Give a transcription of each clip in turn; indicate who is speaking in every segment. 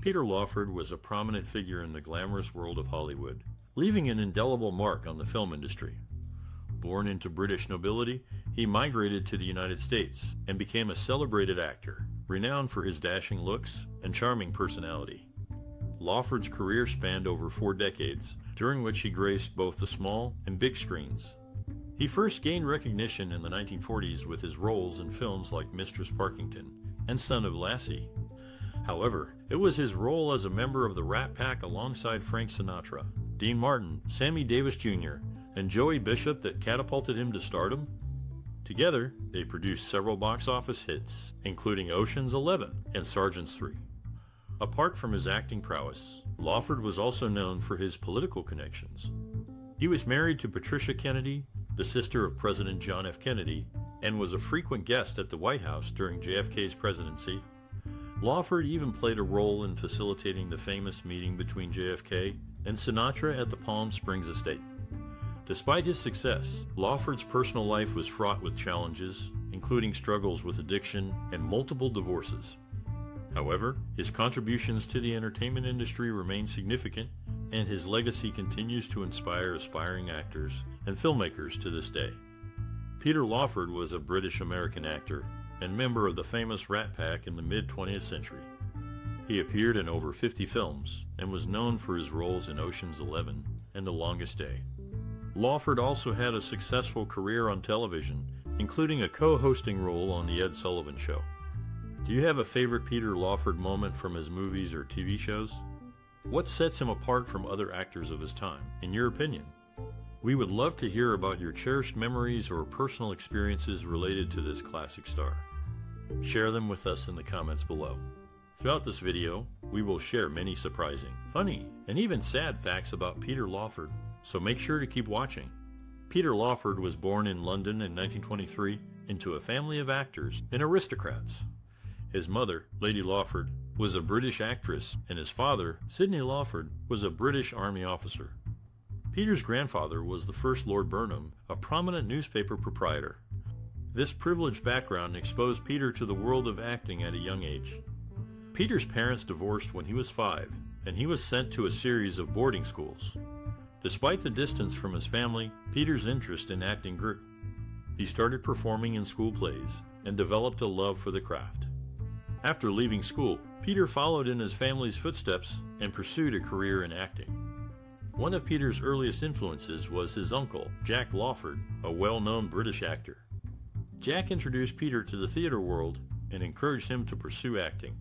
Speaker 1: Peter Lawford was a prominent figure in the glamorous world of Hollywood, leaving an indelible mark on the film industry. Born into British nobility, he migrated to the United States and became a celebrated actor, renowned for his dashing looks and charming personality. Lawford's career spanned over four decades, during which he graced both the small and big screens. He first gained recognition in the 1940s with his roles in films like Mistress Parkington and Son of Lassie. However, it was his role as a member of the Rat Pack alongside Frank Sinatra, Dean Martin, Sammy Davis Jr., and Joey Bishop that catapulted him to stardom? Together, they produced several box office hits, including Ocean's Eleven and Sergeant's Three. Apart from his acting prowess, Lawford was also known for his political connections. He was married to Patricia Kennedy, the sister of President John F. Kennedy, and was a frequent guest at the White House during JFK's presidency. Lawford even played a role in facilitating the famous meeting between JFK and Sinatra at the Palm Springs estate. Despite his success, Lawford's personal life was fraught with challenges, including struggles with addiction and multiple divorces. However, his contributions to the entertainment industry remain significant, and his legacy continues to inspire aspiring actors and filmmakers to this day. Peter Lawford was a British American actor and member of the famous Rat Pack in the mid 20th century. He appeared in over 50 films and was known for his roles in Ocean's Eleven and The Longest Day. Lawford also had a successful career on television, including a co hosting role on The Ed Sullivan Show. Do you have a favorite Peter Lawford moment from his movies or TV shows? What sets him apart from other actors of his time, in your opinion? We would love to hear about your cherished memories or personal experiences related to this classic star. Share them with us in the comments below. Throughout this video, we will share many surprising, funny, and even sad facts about Peter Lawford so make sure to keep watching. Peter Lawford was born in London in 1923 into a family of actors and aristocrats. His mother, Lady Lawford, was a British actress, and his father, Sidney Lawford, was a British Army officer. Peter's grandfather was the first Lord Burnham, a prominent newspaper proprietor. This privileged background exposed Peter to the world of acting at a young age. Peter's parents divorced when he was five, and he was sent to a series of boarding schools. Despite the distance from his family, Peter's interest in acting grew. He started performing in school plays and developed a love for the craft. After leaving school, Peter followed in his family's footsteps and pursued a career in acting. One of Peter's earliest influences was his uncle, Jack Lawford, a well known British actor. Jack introduced Peter to the theater world and encouraged him to pursue acting.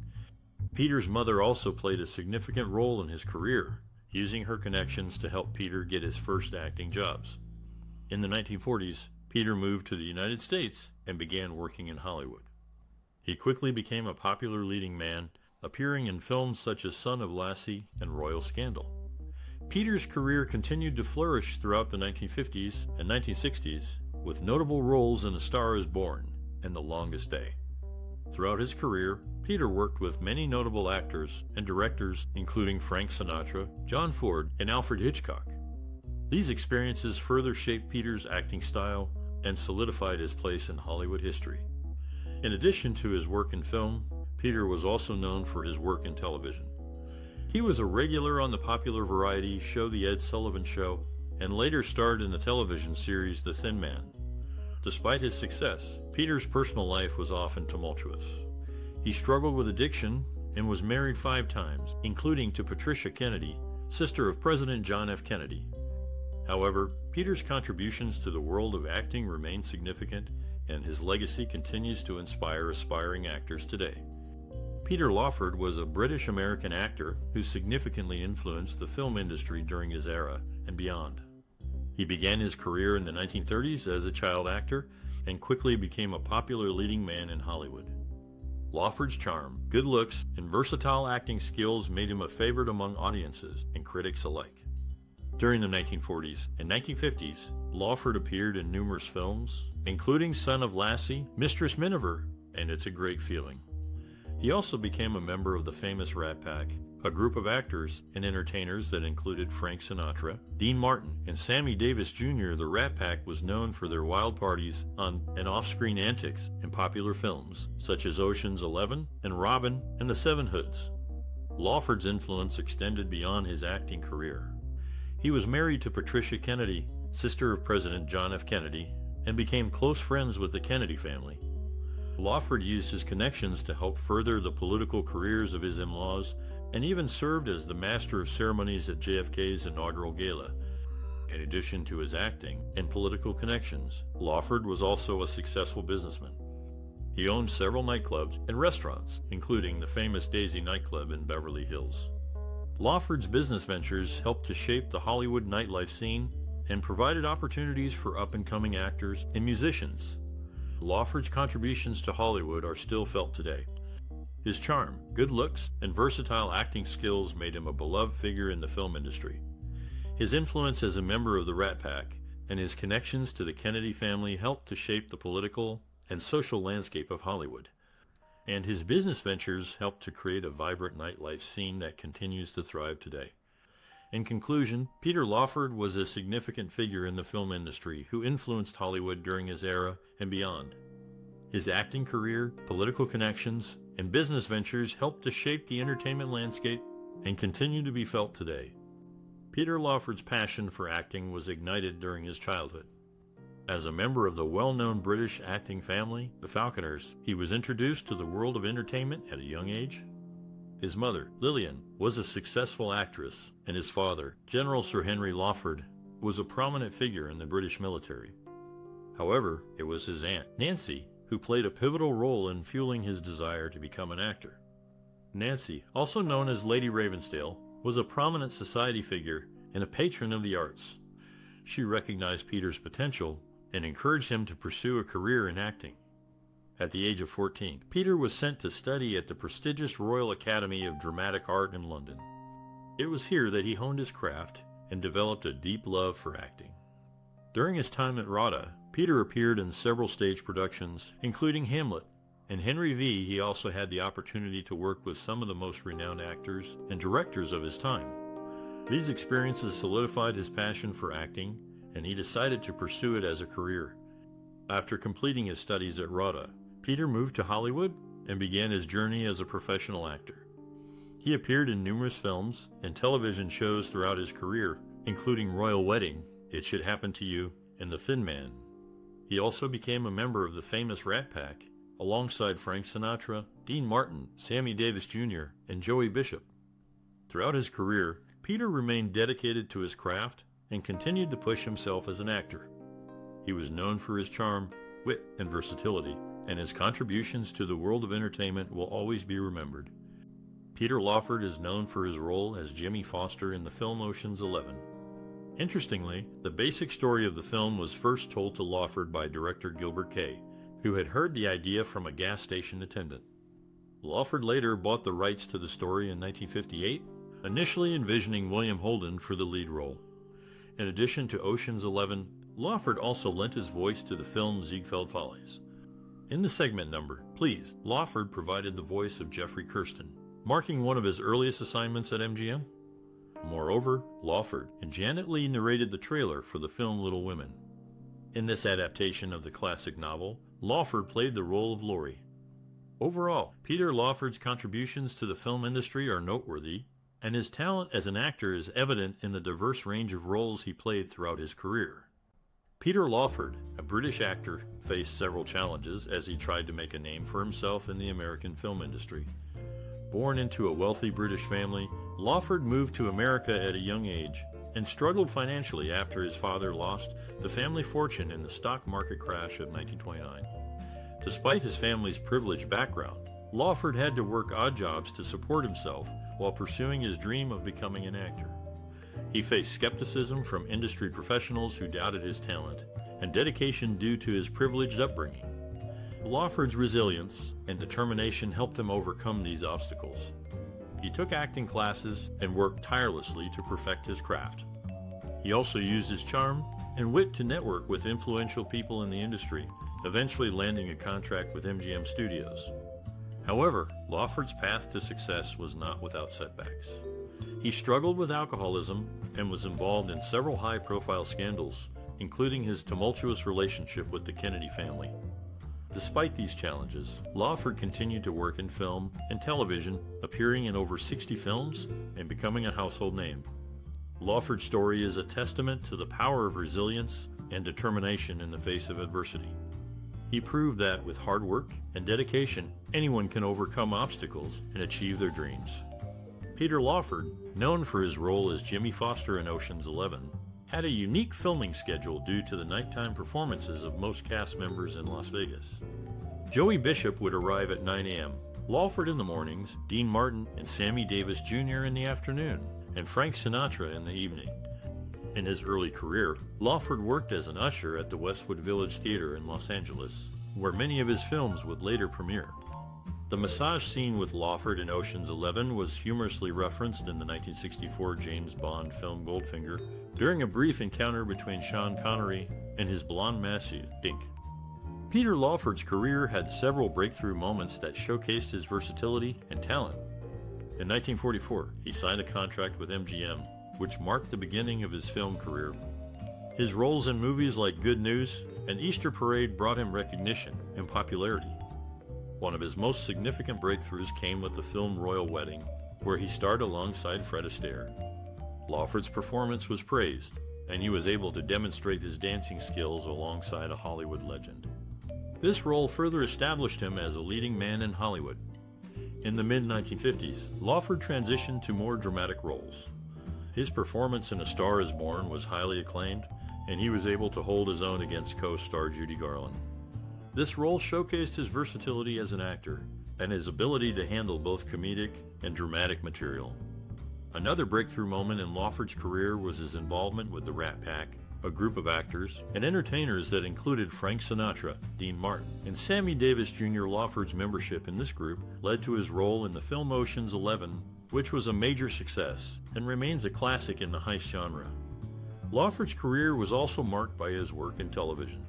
Speaker 1: Peter's mother also played a significant role in his career, using her connections to help Peter get his first acting jobs. In the 1940s, Peter moved to the United States and began working in Hollywood. He quickly became a popular leading man, appearing in films such as Son of Lassie and Royal Scandal. Peter's career continued to flourish throughout the 1950s and 1960s, with notable roles in A Star is Born and The Longest Day. Throughout his career, Peter worked with many notable actors and directors, including Frank Sinatra, John Ford, and Alfred Hitchcock. These experiences further shaped Peter's acting style and solidified his place in Hollywood history. In addition to his work in film, Peter was also known for his work in television. He was a regular on the popular variety show The Ed Sullivan Show and later starred in the television series The Thin Man. Despite his success, Peter's personal life was often tumultuous. He struggled with addiction and was married five times, including to Patricia Kennedy, sister of President John F. Kennedy. However, Peter's contributions to the world of acting remain significant, and his legacy continues to inspire aspiring actors today. Peter Lawford was a British American actor who significantly influenced the film industry during his era and beyond. He began his career in the 1930s as a child actor and quickly became a popular leading man in Hollywood. Lawford's charm, good looks, and versatile acting skills made him a favorite among audiences and critics alike. During the 1940s and 1950s, Lawford appeared in numerous films, including Son of Lassie, Mistress Miniver, and It's a Great Feeling. He also became a member of the famous Rat Pack a group of actors and entertainers that included Frank Sinatra, Dean Martin, and Sammy Davis Jr., the Rat Pack was known for their wild parties on and off screen antics in popular films such as Ocean's Eleven and Robin and the Seven Hoods. Lawford's influence extended beyond his acting career. He was married to Patricia Kennedy, sister of President John F. Kennedy, and became close friends with the Kennedy family. Lawford used his connections to help further the political careers of his in laws and even served as the master of ceremonies at JFK's inaugural gala. In addition to his acting and political connections, Lawford was also a successful businessman. He owned several nightclubs and restaurants, including the famous Daisy nightclub in Beverly Hills. Lawford's business ventures helped to shape the Hollywood nightlife scene and provided opportunities for up and coming actors and musicians. Lawford's contributions to Hollywood are still felt today. His charm, good looks, and versatile acting skills made him a beloved figure in the film industry. His influence as a member of the Rat Pack and his connections to the Kennedy family helped to shape the political and social landscape of Hollywood. And his business ventures helped to create a vibrant nightlife scene that continues to thrive today. In conclusion, Peter Lawford was a significant figure in the film industry who influenced Hollywood during his era and beyond. His acting career, political connections, and business ventures helped to shape the entertainment landscape and continue to be felt today. Peter Lawford's passion for acting was ignited during his childhood. As a member of the well known British acting family, the Falconers, he was introduced to the world of entertainment at a young age his mother, Lillian, was a successful actress, and his father, General Sir Henry Lawford, was a prominent figure in the British military. However, it was his aunt, Nancy, who played a pivotal role in fueling his desire to become an actor. Nancy, also known as Lady Ravensdale, was a prominent society figure and a patron of the arts. She recognized Peter's potential and encouraged him to pursue a career in acting. At the age of 14, Peter was sent to study at the prestigious Royal Academy of Dramatic Art in London. It was here that he honed his craft and developed a deep love for acting. During his time at RADA, Peter appeared in several stage productions, including Hamlet. And Henry V, he also had the opportunity to work with some of the most renowned actors and directors of his time. These experiences solidified his passion for acting, and he decided to pursue it as a career. After completing his studies at RADA, Peter moved to Hollywood and began his journey as a professional actor. He appeared in numerous films and television shows throughout his career, including Royal Wedding, It Should Happen to You, and The Thin Man. He also became a member of the famous Rat Pack, alongside Frank Sinatra, Dean Martin, Sammy Davis Jr., and Joey Bishop. Throughout his career, Peter remained dedicated to his craft and continued to push himself as an actor. He was known for his charm, wit, and versatility, and his contributions to the world of entertainment will always be remembered. Peter Lawford is known for his role as Jimmy Foster in the film Ocean's Eleven. Interestingly, the basic story of the film was first told to Lawford by director Gilbert Kay, who had heard the idea from a gas station attendant. Lawford later bought the rights to the story in 1958, initially envisioning William Holden for the lead role. In addition to Ocean's Eleven, Lawford also lent his voice to the film Ziegfeld Follies. In the segment number, Please, Lawford provided the voice of Jeffrey Kirsten, marking one of his earliest assignments at MGM. Moreover, Lawford and Janet Leigh narrated the trailer for the film Little Women. In this adaptation of the classic novel, Lawford played the role of Laurie. Overall, Peter Lawford's contributions to the film industry are noteworthy, and his talent as an actor is evident in the diverse range of roles he played throughout his career. Peter Lawford, a British actor, faced several challenges as he tried to make a name for himself in the American film industry. Born into a wealthy British family, Lawford moved to America at a young age and struggled financially after his father lost the family fortune in the stock market crash of 1929. Despite his family's privileged background, Lawford had to work odd jobs to support himself while pursuing his dream of becoming an actor. He faced skepticism from industry professionals who doubted his talent and dedication due to his privileged upbringing. Lawford's resilience and determination helped him overcome these obstacles. He took acting classes and worked tirelessly to perfect his craft. He also used his charm and wit to network with influential people in the industry, eventually landing a contract with MGM Studios. However, Lawford's path to success was not without setbacks. He struggled with alcoholism and was involved in several high profile scandals, including his tumultuous relationship with the Kennedy family. Despite these challenges, Lawford continued to work in film and television, appearing in over 60 films and becoming a household name. Lawford's story is a testament to the power of resilience and determination in the face of adversity. He proved that with hard work and dedication, anyone can overcome obstacles and achieve their dreams. Peter Lawford, known for his role as Jimmy Foster in Ocean's Eleven, had a unique filming schedule due to the nighttime performances of most cast members in Las Vegas. Joey Bishop would arrive at 9 a.m., Lawford in the mornings, Dean Martin and Sammy Davis Jr. in the afternoon, and Frank Sinatra in the evening. In his early career, Lawford worked as an usher at the Westwood Village Theater in Los Angeles, where many of his films would later premiere. The massage scene with Lawford in Ocean's Eleven was humorously referenced in the 1964 James Bond film Goldfinger during a brief encounter between Sean Connery and his blonde masseur, Dink. Peter Lawford's career had several breakthrough moments that showcased his versatility and talent. In 1944, he signed a contract with MGM, which marked the beginning of his film career. His roles in movies like Good News and Easter Parade brought him recognition and popularity. One of his most significant breakthroughs came with the film Royal Wedding, where he starred alongside Fred Astaire. Lawford's performance was praised, and he was able to demonstrate his dancing skills alongside a Hollywood legend. This role further established him as a leading man in Hollywood. In the mid 1950s, Lawford transitioned to more dramatic roles. His performance in A Star is Born was highly acclaimed, and he was able to hold his own against co star Judy Garland. This role showcased his versatility as an actor and his ability to handle both comedic and dramatic material. Another breakthrough moment in Lawford's career was his involvement with the Rat Pack, a group of actors and entertainers that included Frank Sinatra, Dean Martin, and Sammy Davis Jr. Lawford's membership in this group led to his role in the film Ocean's Eleven, which was a major success and remains a classic in the heist genre. Lawford's career was also marked by his work in television.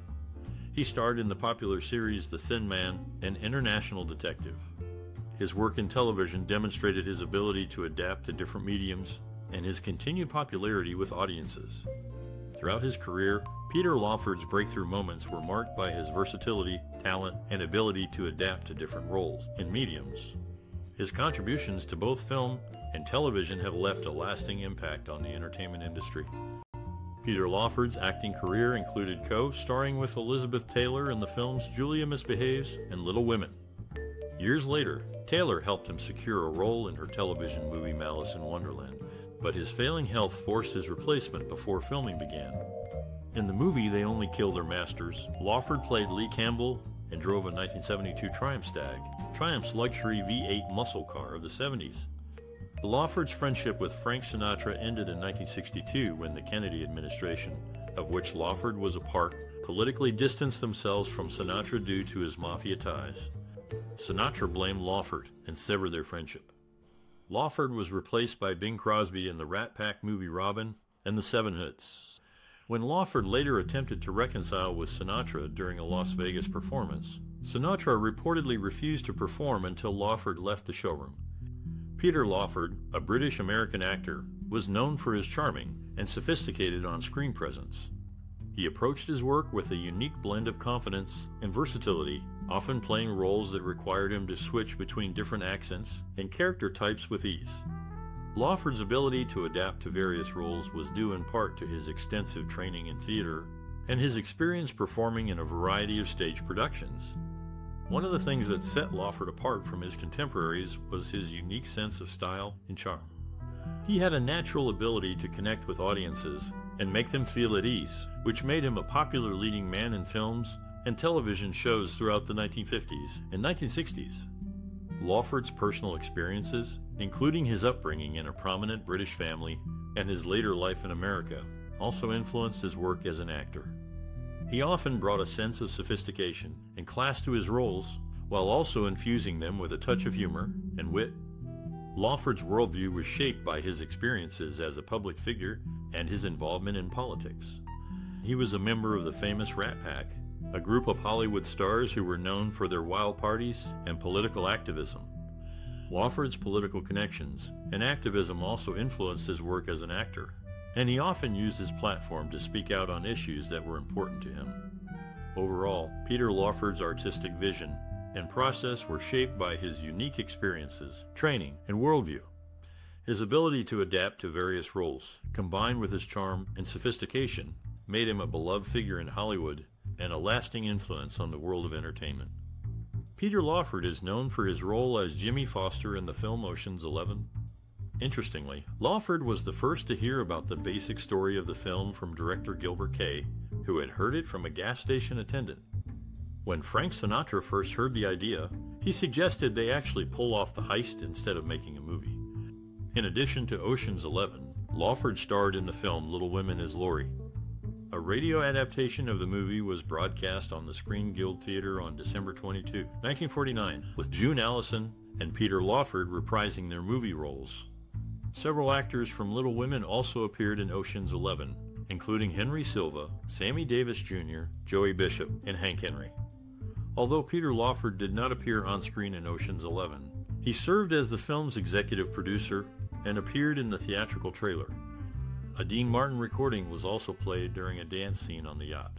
Speaker 1: He starred in the popular series The Thin Man and International Detective. His work in television demonstrated his ability to adapt to different mediums and his continued popularity with audiences. Throughout his career, Peter Lawford's breakthrough moments were marked by his versatility, talent, and ability to adapt to different roles and mediums. His contributions to both film and television have left a lasting impact on the entertainment industry. Peter Lawford's acting career included co starring with Elizabeth Taylor in the films Julia Misbehaves and Little Women. Years later, Taylor helped him secure a role in her television movie Malice in Wonderland, but his failing health forced his replacement before filming began. In the movie They Only Kill Their Masters, Lawford played Lee Campbell and drove a 1972 Triumph Stag, Triumph's luxury V8 muscle car of the 70s. Lawford's friendship with Frank Sinatra ended in 1962 when the Kennedy administration, of which Lawford was a part, politically distanced themselves from Sinatra due to his mafia ties. Sinatra blamed Lawford and severed their friendship. Lawford was replaced by Bing Crosby in the Rat Pack movie Robin and the Seven Hoods. When Lawford later attempted to reconcile with Sinatra during a Las Vegas performance, Sinatra reportedly refused to perform until Lawford left the showroom. Peter Lawford, a British American actor, was known for his charming and sophisticated on screen presence. He approached his work with a unique blend of confidence and versatility, often playing roles that required him to switch between different accents and character types with ease. Lawford's ability to adapt to various roles was due in part to his extensive training in theater and his experience performing in a variety of stage productions. One of the things that set Lawford apart from his contemporaries was his unique sense of style and charm. He had a natural ability to connect with audiences and make them feel at ease, which made him a popular leading man in films and television shows throughout the 1950s and 1960s. Lawford's personal experiences, including his upbringing in a prominent British family and his later life in America, also influenced his work as an actor. He often brought a sense of sophistication and class to his roles, while also infusing them with a touch of humor and wit. Lawford's worldview was shaped by his experiences as a public figure and his involvement in politics. He was a member of the famous Rat Pack, a group of Hollywood stars who were known for their wild parties and political activism. Lawford's political connections and activism also influenced his work as an actor, and he often used his platform to speak out on issues that were important to him. Overall, Peter Lawford's artistic vision and process were shaped by his unique experiences, training, and worldview. His ability to adapt to various roles, combined with his charm and sophistication, made him a beloved figure in Hollywood and a lasting influence on the world of entertainment. Peter Lawford is known for his role as Jimmy Foster in the film Ocean's Eleven. Interestingly, Lawford was the first to hear about the basic story of the film from director Gilbert Kay, who had heard it from a gas station attendant. When Frank Sinatra first heard the idea, he suggested they actually pull off the heist instead of making a movie. In addition to Ocean's Eleven, Lawford starred in the film Little Women as Laurie. A radio adaptation of the movie was broadcast on the Screen Guild Theater on December 22, 1949, with June Allyson and Peter Lawford reprising their movie roles. Several actors from Little Women also appeared in Ocean's Eleven, including Henry Silva, Sammy Davis Jr., Joey Bishop, and Hank Henry. Although Peter Lawford did not appear on screen in Ocean's Eleven, he served as the film's executive producer and appeared in the theatrical trailer. A Dean Martin recording was also played during a dance scene on the yacht.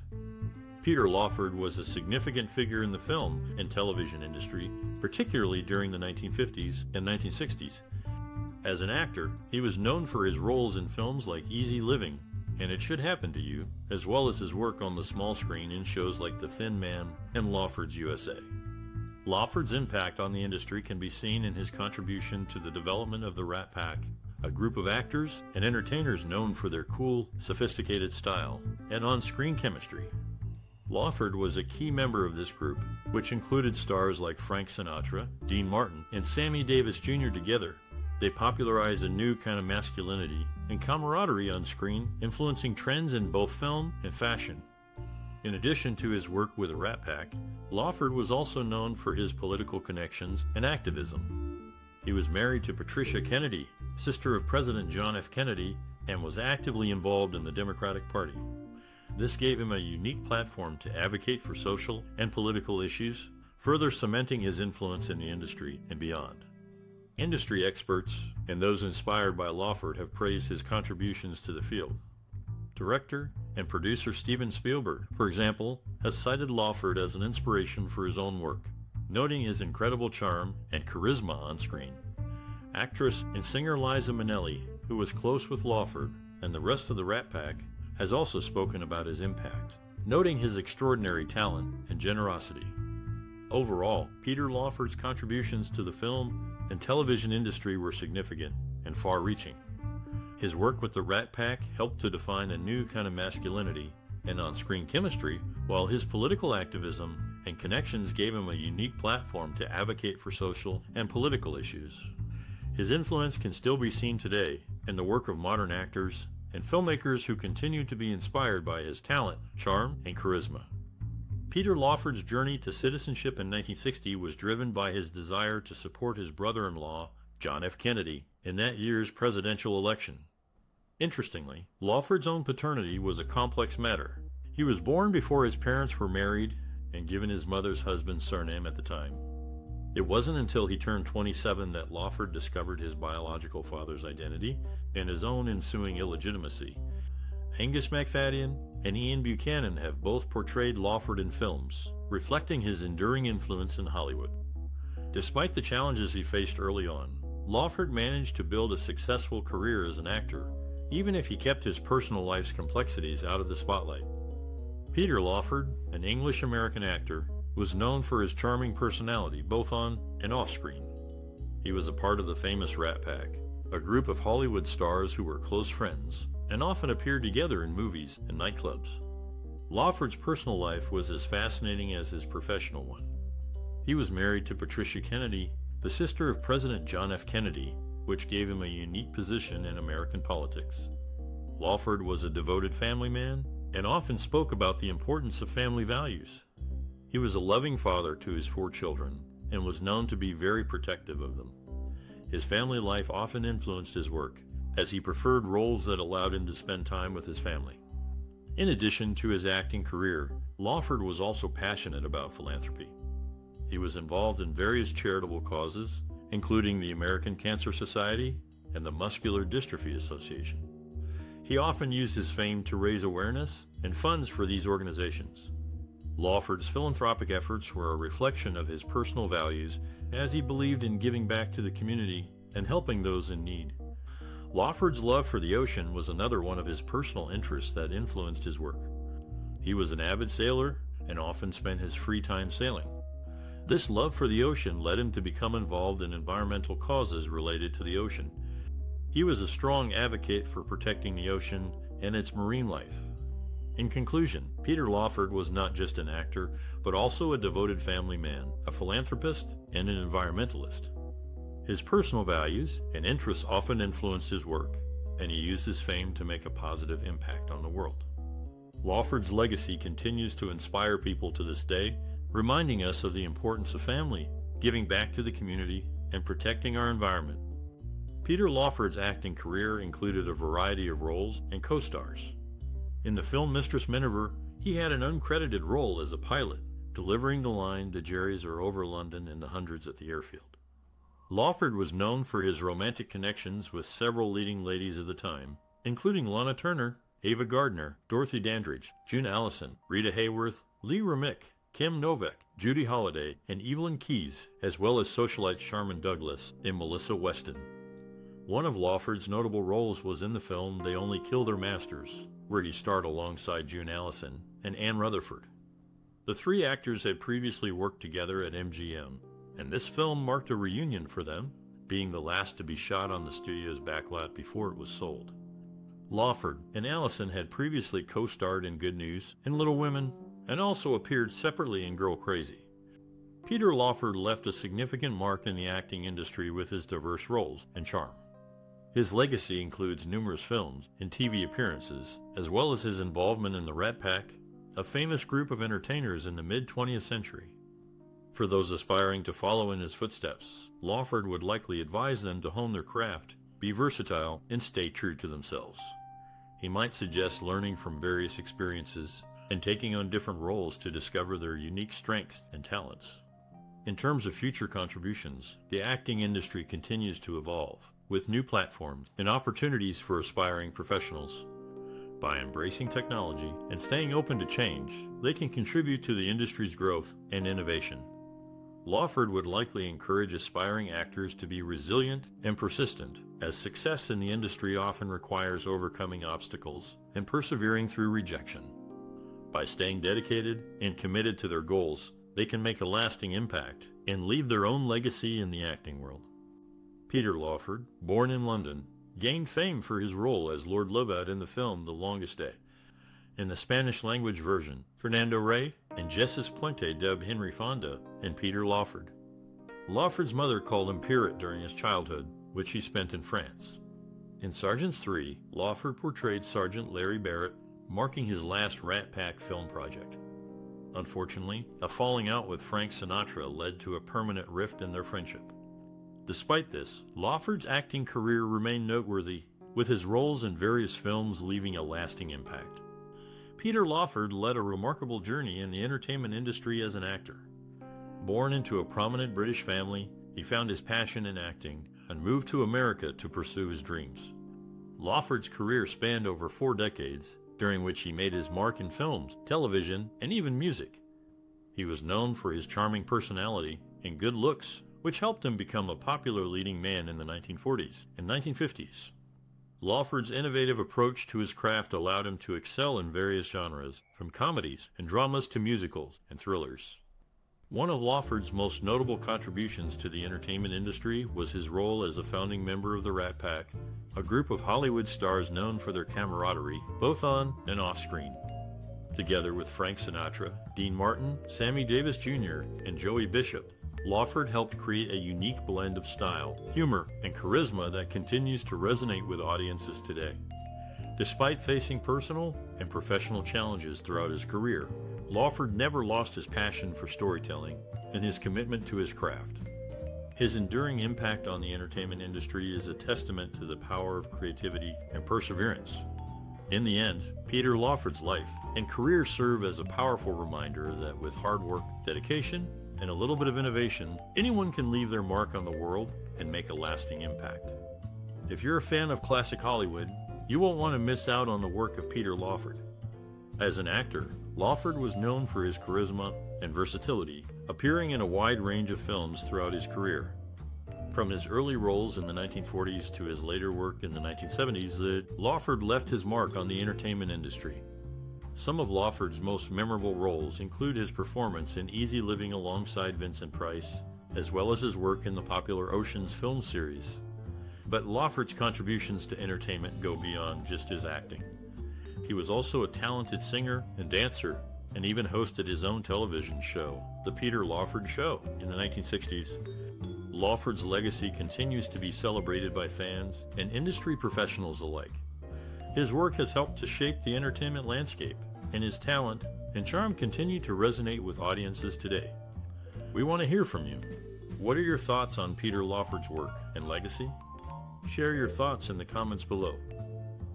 Speaker 1: Peter Lawford was a significant figure in the film and television industry, particularly during the 1950s and 1960s. As an actor, he was known for his roles in films like Easy Living and It Should Happen to You, as well as his work on the small screen in shows like The Thin Man and Lawford's USA. Lawford's impact on the industry can be seen in his contribution to the development of the Rat Pack, a group of actors and entertainers known for their cool, sophisticated style and on screen chemistry. Lawford was a key member of this group, which included stars like Frank Sinatra, Dean Martin, and Sammy Davis Jr. together they popularized a new kind of masculinity and camaraderie on screen, influencing trends in both film and fashion. In addition to his work with the Rat Pack, Lawford was also known for his political connections and activism. He was married to Patricia Kennedy, sister of President John F. Kennedy, and was actively involved in the Democratic Party. This gave him a unique platform to advocate for social and political issues, further cementing his influence in the industry and beyond. Industry experts and those inspired by Lawford have praised his contributions to the field. Director and producer Steven Spielberg, for example, has cited Lawford as an inspiration for his own work, noting his incredible charm and charisma on screen. Actress and singer Liza Minnelli, who was close with Lawford and the rest of the Rat Pack, has also spoken about his impact, noting his extraordinary talent and generosity. Overall, Peter Lawford's contributions to the film and television industry were significant and far reaching. His work with the Rat Pack helped to define a new kind of masculinity and on screen chemistry, while his political activism and connections gave him a unique platform to advocate for social and political issues. His influence can still be seen today in the work of modern actors and filmmakers who continue to be inspired by his talent, charm, and charisma. Peter Lawford's journey to citizenship in 1960 was driven by his desire to support his brother in law, John F. Kennedy, in that year's presidential election. Interestingly, Lawford's own paternity was a complex matter. He was born before his parents were married and given his mother's husband's surname at the time. It wasn't until he turned 27 that Lawford discovered his biological father's identity and his own ensuing illegitimacy. Angus Macfadyen and Ian Buchanan have both portrayed Lawford in films, reflecting his enduring influence in Hollywood. Despite the challenges he faced early on, Lawford managed to build a successful career as an actor, even if he kept his personal life's complexities out of the spotlight. Peter Lawford, an English American actor, was known for his charming personality both on and off screen. He was a part of the famous Rat Pack, a group of Hollywood stars who were close friends and often appeared together in movies and nightclubs. Lawford's personal life was as fascinating as his professional one. He was married to Patricia Kennedy, the sister of President John F. Kennedy, which gave him a unique position in American politics. Lawford was a devoted family man and often spoke about the importance of family values. He was a loving father to his four children and was known to be very protective of them. His family life often influenced his work, as he preferred roles that allowed him to spend time with his family. In addition to his acting career, Lawford was also passionate about philanthropy. He was involved in various charitable causes, including the American Cancer Society and the Muscular Dystrophy Association. He often used his fame to raise awareness and funds for these organizations. Lawford's philanthropic efforts were a reflection of his personal values as he believed in giving back to the community and helping those in need. Lawford's love for the ocean was another one of his personal interests that influenced his work. He was an avid sailor and often spent his free time sailing. This love for the ocean led him to become involved in environmental causes related to the ocean. He was a strong advocate for protecting the ocean and its marine life. In conclusion, Peter Lawford was not just an actor, but also a devoted family man, a philanthropist, and an environmentalist. His personal values and interests often influenced his work, and he used his fame to make a positive impact on the world. Lawford's legacy continues to inspire people to this day, reminding us of the importance of family, giving back to the community, and protecting our environment. Peter Lawford's acting career included a variety of roles and co stars. In the film Mistress Miniver, he had an uncredited role as a pilot, delivering the line, The Jerrys are over London in the hundreds at the airfield. Lawford was known for his romantic connections with several leading ladies of the time, including Lana Turner, Ava Gardner, Dorothy Dandridge, June Allyson, Rita Hayworth, Lee Remick, Kim Novak, Judy Holliday, and Evelyn Keyes, as well as socialite Sharman Douglas and Melissa Weston. One of Lawford's notable roles was in the film They Only Kill Their Masters, where he starred alongside June Allyson and Ann Rutherford. The three actors had previously worked together at MGM, and this film marked a reunion for them, being the last to be shot on the studio's backlot before it was sold. Lawford and Allyson had previously co starred in Good News and Little Women, and also appeared separately in Girl Crazy. Peter Lawford left a significant mark in the acting industry with his diverse roles and charm. His legacy includes numerous films and TV appearances, as well as his involvement in the Rat Pack, a famous group of entertainers in the mid 20th century. For those aspiring to follow in his footsteps, Lawford would likely advise them to hone their craft, be versatile, and stay true to themselves. He might suggest learning from various experiences and taking on different roles to discover their unique strengths and talents. In terms of future contributions, the acting industry continues to evolve with new platforms and opportunities for aspiring professionals. By embracing technology and staying open to change, they can contribute to the industry's growth and innovation. Lawford would likely encourage aspiring actors to be resilient and persistent, as success in the industry often requires overcoming obstacles and persevering through rejection. By staying dedicated and committed to their goals, they can make a lasting impact and leave their own legacy in the acting world. Peter Lawford, born in London, gained fame for his role as Lord Lovat in the film The Longest Day. In the Spanish language version, Fernando Rey and Jesús Puente dubbed Henry Fonda and Peter Lawford. Lawford's mother called him Pirate during his childhood, which he spent in France. In Sergeants 3, Lawford portrayed Sergeant Larry Barrett, marking his last Rat Pack film project. Unfortunately, a falling out with Frank Sinatra led to a permanent rift in their friendship. Despite this, Lawford's acting career remained noteworthy, with his roles in various films leaving a lasting impact. Peter Lawford led a remarkable journey in the entertainment industry as an actor. Born into a prominent British family, he found his passion in acting and moved to America to pursue his dreams. Lawford's career spanned over four decades, during which he made his mark in films, television, and even music. He was known for his charming personality and good looks which helped him become a popular leading man in the 1940s and 1950s. Lawford's innovative approach to his craft allowed him to excel in various genres, from comedies and dramas to musicals and thrillers. One of Lawford's most notable contributions to the entertainment industry was his role as a founding member of the Rat Pack, a group of Hollywood stars known for their camaraderie, both on and off screen. Together with Frank Sinatra, Dean Martin, Sammy Davis Jr., and Joey Bishop, Lawford helped create a unique blend of style, humor, and charisma that continues to resonate with audiences today. Despite facing personal and professional challenges throughout his career, Lawford never lost his passion for storytelling and his commitment to his craft. His enduring impact on the entertainment industry is a testament to the power of creativity and perseverance. In the end, Peter Lawford's life and career serve as a powerful reminder that with hard work, dedication, and a little bit of innovation, anyone can leave their mark on the world and make a lasting impact. If you're a fan of classic Hollywood, you won't want to miss out on the work of Peter Lawford. As an actor, Lawford was known for his charisma and versatility, appearing in a wide range of films throughout his career. From his early roles in the 1940s to his later work in the 1970s, uh, Lawford left his mark on the entertainment industry. Some of Lawford's most memorable roles include his performance in Easy Living alongside Vincent Price, as well as his work in the popular Oceans film series. But Lawford's contributions to entertainment go beyond just his acting. He was also a talented singer and dancer, and even hosted his own television show, The Peter Lawford Show, in the 1960s. Lawford's legacy continues to be celebrated by fans and industry professionals alike. His work has helped to shape the entertainment landscape, and his talent and charm continue to resonate with audiences today. We want to hear from you. What are your thoughts on Peter Lawford's work and legacy? Share your thoughts in the comments below.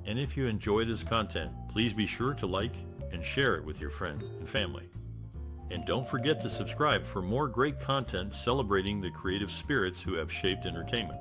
Speaker 1: And if you enjoy this content, please be sure to like and share it with your friends and family. And don't forget to subscribe for more great content celebrating the creative spirits who have shaped entertainment.